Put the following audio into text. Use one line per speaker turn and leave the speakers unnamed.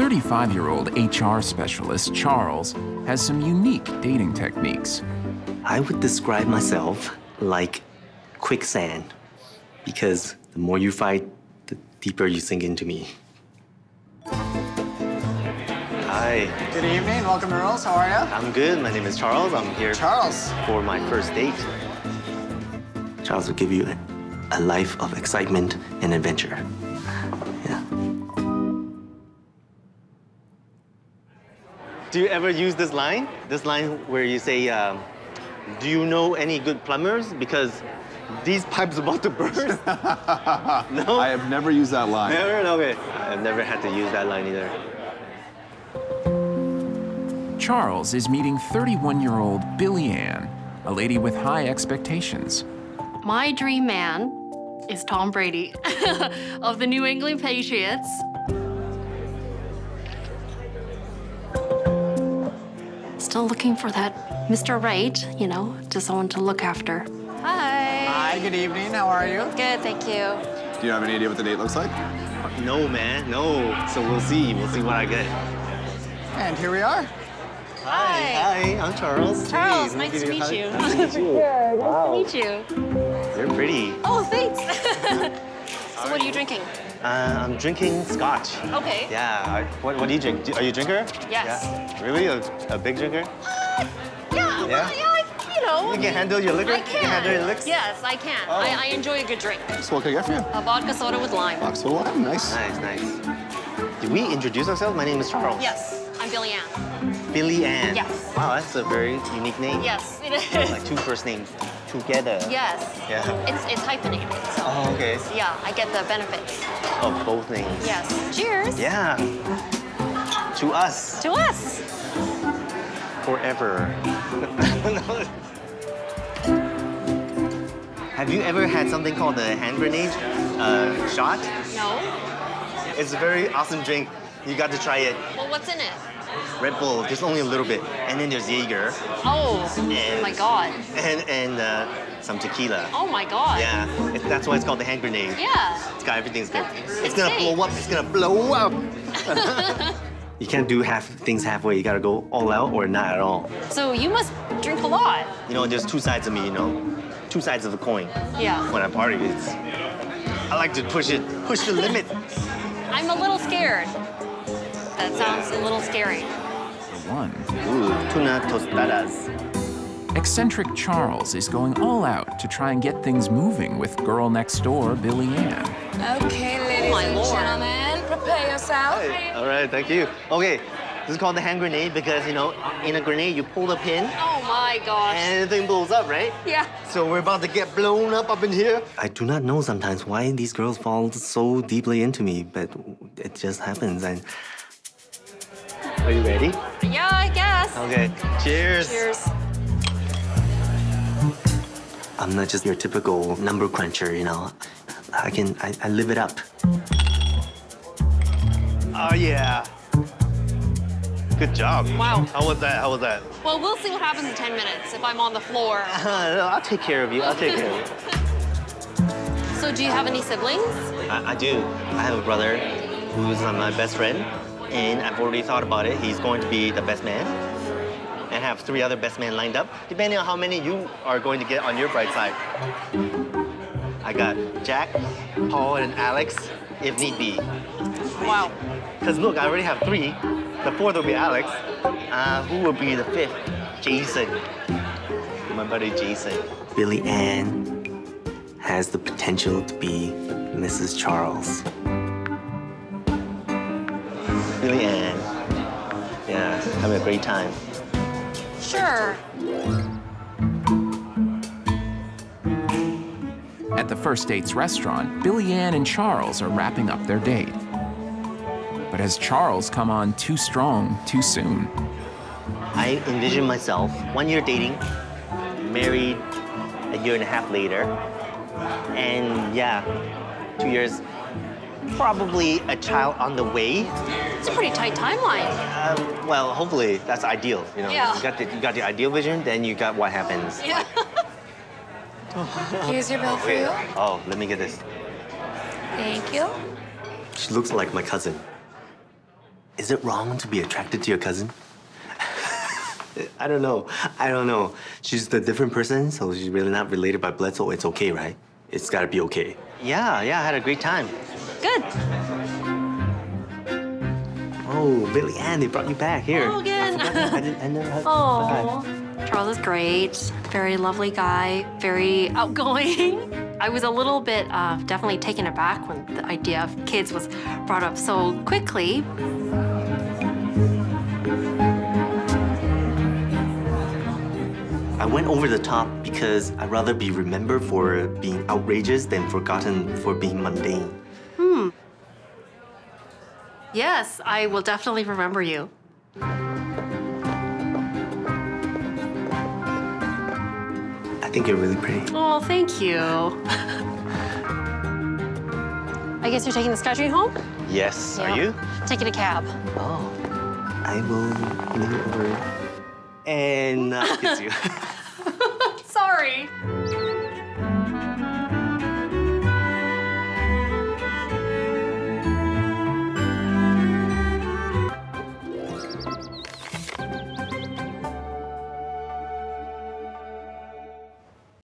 35 year old HR specialist, Charles, has some unique dating techniques.
I would describe myself like quicksand because the more you fight, the deeper you sink into me. Hi,
Good evening. Welcome to Earl's. How are you?
I'm good. My name is Charles. I'm here
Charles.
for my first date. Charles will give you a, a life of excitement and adventure. Do you ever use this line? This line where you say, um, "Do you know any good plumbers?" Because these pipes about to burst. no,
I have never used that line.
never. Okay, I've never had to use that line either.
Charles is meeting 31 year old Billy Ann, a lady with high expectations.
My dream man is Tom Brady of the New England Patriots. Still looking for that Mr. Right, you know, to someone to look after.
Hi.
Hi, good evening. How are you?
Good, thank you.
Do you have any idea what the date looks like?
No, man, no. So we'll see. We'll see what I get.
And here we are.
Hi. Hi, I'm Charles.
Charles,
Hey,
nice
give
to
you a
meet
hug.
you.
Nice to meet you. wow.
Nice to Meet you.
You're pretty.
Oh, thanks. so what are you drinking?
Uh, I'm drinking scotch.
Okay.
Yeah. What, what do you drink? Are you a drinker?
Yes.
Yeah. Really? A, a big drinker?
Yeah, well,
Yeah?
yeah, I, you know.
You can handle your liquor?
I
You
can.
can handle your licks?
Yes, I can.
Oh.
I, I enjoy a good drink.
So what can I get for you?
A vodka soda with lime.
Box of wine, nice.
Nice, nice. Did we introduce ourselves? My name is Charles.
Yes, I'm Billy Ann.
Billy Ann.
Yes.
Wow, that's a very unique name.
Yes, it is.
Like two first names together.
Yes.
Yeah.
It's it's hyphenated, so
Oh, okay.
yeah, I get the benefits.
Of both names.
Yes. Cheers.
Yeah. To us.
To us.
Forever. Have you ever had something called a hand grenade uh, shot?
No.
It's a very awesome drink. You got to try it.
Well, what's in it?
Red Bull, just only a little bit. And then there's Jaeger
Oh,
And-
my God.
and, and uh, some tequila.
Oh my God.
Yeah, it, that's why it's called the hand grenade.
Yeah.
It's got everything's good.
That's
It's gonna blow up. It's gonna blow up. you can't do half things halfway. You gotta go all out or not at all.
So you must drink a lot.
You know, there's two sides of me. You know, two sides of the coin.
Yeah.
When I party, it's I like to push it, push the limit.
I'm a little scared. That sounds a little scary.
For one,
Ooh, tuna tostadas.
eccentric Charles is going all out to try and get things moving with girl next door, Billy Ann.
Okay, ladies oh
my
and
lord.
gentlemen, prepare yourself.
All right, thank you. Okay, this is called the hand grenade because you know, in a grenade you pull the pin
Oh my gosh.
and the thing blows up, right?
Yeah.
So we're about to get blown up up in here. I do not know sometimes why these girls fall so deeply into me, but it just happens. And are you ready?
Yeah, I guess.
Okay. Cheers.
Cheers.
I'm not just your typical number cruncher, you know. I can I, I live it up. Oh yeah. Good job.
Wow.
How was that? How was that?
Well, we'll see what happens in 10 minutes if I'm on the floor.
I'll take care of you. I'll take care of you.
So, do you have any siblings?
I, I do. I have a brother who's my best friend, and I've already thought about it. He's going to be the best man. And have three other best men lined up, depending on how many you are going to get on your bright side. I got Jack, Paul, and Alex, if need be.
Wow.
Because look, I already have three. The fourth will be Alex. Uh, who will be the fifth? Jason. My buddy Jason. Billy Ann has the potential to be Mrs. Charles. Billy Ann. Yeah, having a great time.
Sure.
At the first date's restaurant, Billy Ann and Charles are wrapping up their date. But has Charles come on too strong too soon?
I envision myself one year dating, married a year and a half later, and yeah, two years, probably a child on the way.
It's a pretty tight timeline.
Um, well, hopefully that's ideal. You know,
Yeah.
you got the you got the ideal vision, then you got what happens.
Yeah.
Here's your bill for you.
Oh, let me get this.
Thank you.
She looks like my cousin. Is it wrong to be attracted to your cousin? I don't know. I don't know. She's the different person, so she's really not related by blood, so it's okay, right? It's gotta be okay. Yeah, yeah, I had a great time.
Good.
Oh, Billy Ann, they brought you back here.
Oh, again.
I. I, didn't, I never had
Oh, Charles is great. Very lovely guy. Very outgoing. I was a little bit uh, definitely taken aback when the idea of kids was brought up so quickly.
I went over the top because I'd rather be remembered for being outrageous than forgotten for being mundane.
Yes, I will definitely remember you.
I think you're really pretty.
Oh, thank you.
I guess you're taking the SkyTrain home?
Yes, are you?
Taking a cab.
Oh, I will lean over and uh, kiss you.